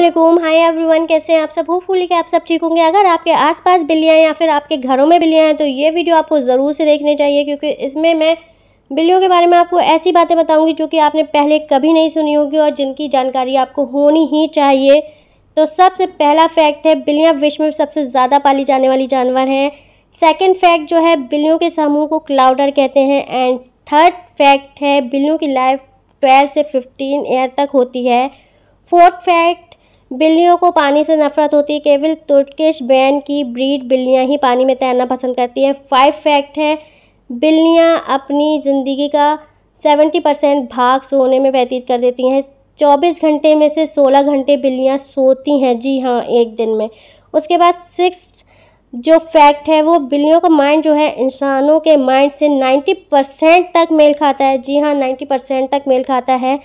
वालेकुम hi everyone, कैसे हैं आप सब? होपफुली कि आप सब ठीक होंगे। अगर आपके आसपास बिल्लियाँ या फिर आपके घरों में बिल्लियाँ हैं तो ये वीडियो आपको ज़रूर से देखनी चाहिए, क्योंकि इसमें मैं बिल्लियों के बारे में आपको ऐसी बातें बताऊँगी जो कि आपने पहले कभी नहीं सुनी होगी और जिनकी जानकारी आपको होनी ही चाहिए। तो सबसे पहला फैक्ट है, बिल्लियाँ विश्व में सबसे ज़्यादा पाली जाने वाली जानवर हैं। सेकेंड फैक्ट जो है, बिल्लियों के समूह को क्लाउडर कहते हैं। एंड थर्ड फैक्ट है, बिल्लियों की लाइफ ट्वेल्व से फिफ्टीन ईयर तक होती है। फोर्थ फैक्ट बिल्लियों को पानी से नफरत होती है। केवल तुर्किश बैन की ब्रीड बिल्लियाँ ही पानी में तैरना पसंद करती हैं। फाइव फैक्ट है। बिल्लियाँ अपनी ज़िंदगी का सेवेंटी परसेंट भाग सोने में व्यतीत कर देती हैं। चौबीस घंटे में से सोलह घंटे बिल्लियाँ सोती हैं। जी हाँ एक दिन में। उसके बाद सिक्स जो फैक्ट है, वो बिल्लियों का माइंड जो है, इंसानों के माइंड से नाइन्टी परसेंट तक मेल खाता है। जी हाँ नाइन्टी परसेंट तक मेल खाता है।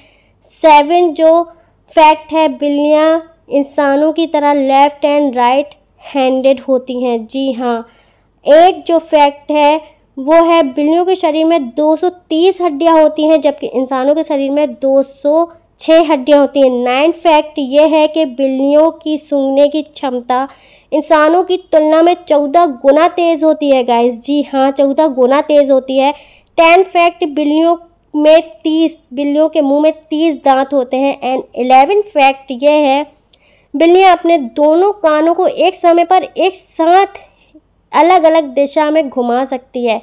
सेवन जो फैक्ट है, बिल्लियाँ इंसानों की तरह लेफ़्ट एंड राइट हैंडेड होती हैं। जी हाँ एक जो फैक्ट है, वो है बिल्लियों के शरीर में 230 हड्डियाँ होती हैं, जबकि इंसानों के शरीर में 206 हड्डियाँ होती हैं। नाइन फैक्ट ये है कि बिल्लियों की सूंघने की क्षमता इंसानों की तुलना में चौदह गुना तेज़ होती है गाइस जी हाँ चौदह गुना तेज़ होती है। टेन फैक्ट बिल्लियों में तीस, बिल्लियों के मुँह में तीस दांत होते हैं। एंड इलेवन फैक्ट ये है बिल्लियाँ अपने दोनों कानों को एक समय पर एक साथ अलग अलग दिशा में घुमा सकती है।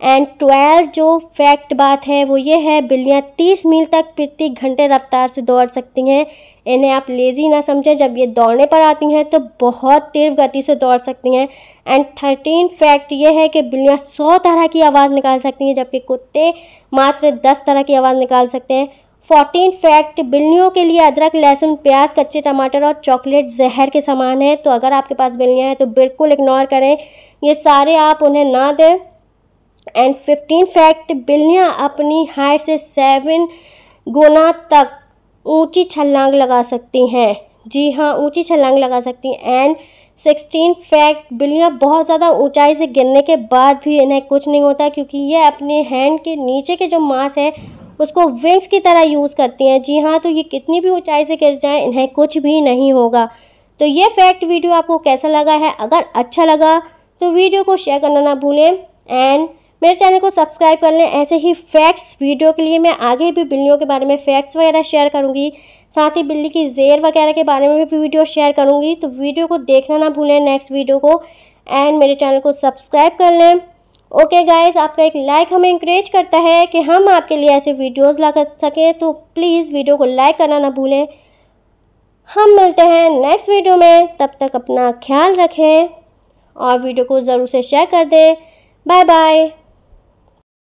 एंड ट्वेल्व जो फैक्ट बात है, वो ये है, बिल्लियाँ तीस मील तक प्रति घंटे रफ्तार से दौड़ सकती हैं। इन्हें आप लेज़ी ना समझें, जब ये दौड़ने पर आती हैं तो बहुत तीव्र गति से दौड़ सकती हैं। एंड थर्टीन फैक्ट ये है कि बिल्लियाँ सौ तरह की आवाज़ निकाल सकती हैं, जबकि कुत्ते मात्र दस तरह की आवाज़ निकाल सकते हैं। फोर्टीन फैक्ट, बिल्लियों के लिए अदरक, लहसुन, प्याज, कच्चे टमाटर और चॉकलेट जहर के समान है। तो अगर आपके पास बिल्लियाँ हैं तो बिल्कुल इग्नोर करें। ये सारे आप उन्हें ना दें। एंड फिफ्टीन फैक्ट बिल्लियाँ अपनी हाइट से सेवन गुना तक ऊँची छलांग लगा सकती हैं। जी हाँ ऊँची छलांग लगा सकती हैं। एंड सिक्सटीन फैक्ट बिल्लियाँ बहुत ज़्यादा ऊंचाई से गिरने के बाद भी इन्हें कुछ नहीं होता, क्योंकि ये अपने हैंड के नीचे के जो मांस है उसको विंग्स की तरह यूज़ करती हैं। जी हाँ तो ये कितनी भी ऊंचाई से गिर जाएँ, इन्हें कुछ भी नहीं होगा। तो ये फैक्ट वीडियो आपको कैसा लगा है? अगर अच्छा लगा तो वीडियो को शेयर करना ना भूलें। एंड मेरे चैनल को सब्सक्राइब कर लें। ऐसे ही फैक्ट्स वीडियो के लिए मैं आगे भी बिल्लियों के बारे में फैक्ट्स वगैरह शेयर करूँगी। साथ ही बिल्ली की जेर वगैरह के बारे में भी वीडियो शेयर करूँगी। तो वीडियो को देखना ना भूलें नेक्स्ट वीडियो को। एंड मेरे चैनल को सब्सक्राइब कर लें। ओके गाइस आपका एक लाइक हमें इंकरेज करता है कि हम आपके लिए ऐसे वीडियोस ला कर सकें तो प्लीज़ वीडियो को लाइक करना ना भूलें। हम मिलते हैं नेक्स्ट वीडियो में। तब तक अपना ख्याल रखें और वीडियो को ज़रूर से शेयर कर दें। Bye bye